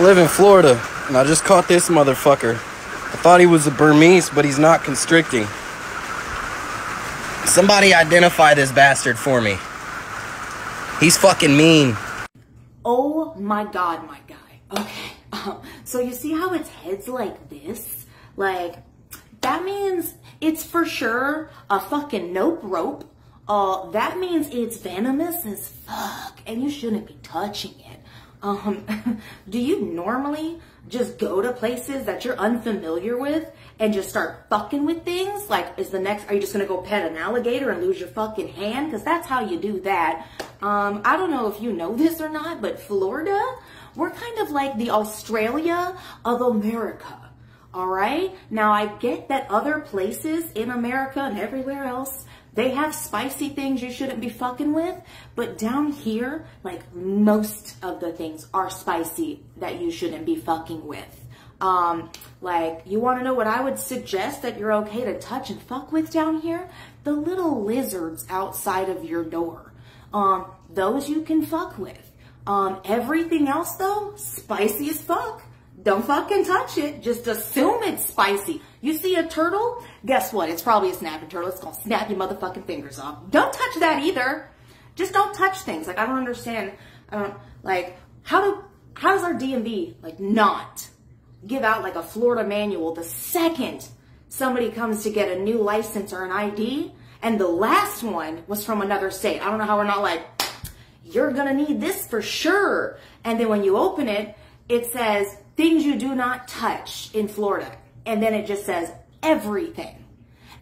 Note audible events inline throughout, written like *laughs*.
I live in Florida, and I just caught this motherfucker. I thought he was a Burmese, but he's not constricting. Somebody identify this bastard for me. He's fucking mean. Oh my god, my guy. Okay. Um, so you see how its head's like this? Like, that means it's for sure a fucking nope rope. Uh, that means it's venomous as fuck, and you shouldn't be touching it. Um, *laughs* do you normally just go to places that you're unfamiliar with and just start fucking with things? Like, is the next, are you just gonna go pet an alligator and lose your fucking hand? Cause that's how you do that. Um, I don't know if you know *laughs* this or not, but Florida, we're kind of like the Australia of America. All right. Now I get that other places in America and everywhere else, they have spicy things you shouldn't be fucking with. But down here, like most of the things are spicy that you shouldn't be fucking with. Um, like you want to know what I would suggest that you're okay to touch and fuck with down here? The little lizards outside of your door. Um, those you can fuck with. Um, everything else though, spicy as fuck. Don't fucking touch it. Just assume it's spicy. You see a turtle? Guess what? It's probably a snapping turtle. It's gonna snap your motherfucking fingers off. Don't touch that either. Just don't touch things. Like I don't understand. I don't like how do how does our DMV like not give out like a Florida manual the second somebody comes to get a new license or an ID? And the last one was from another state. I don't know how we're not like, you're gonna need this for sure. And then when you open it, it says things you do not touch in Florida. And then it just says everything.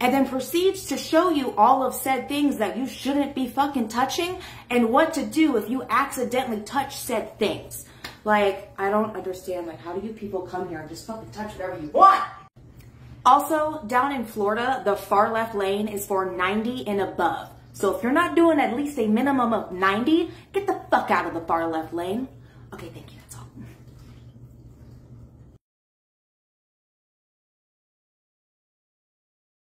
And then proceeds to show you all of said things that you shouldn't be fucking touching and what to do if you accidentally touch said things. Like, I don't understand, like, how do you people come here and just fucking touch whatever you want? Also, down in Florida, the far left lane is for 90 and above. So if you're not doing at least a minimum of 90, get the fuck out of the far left lane. Okay, thank you.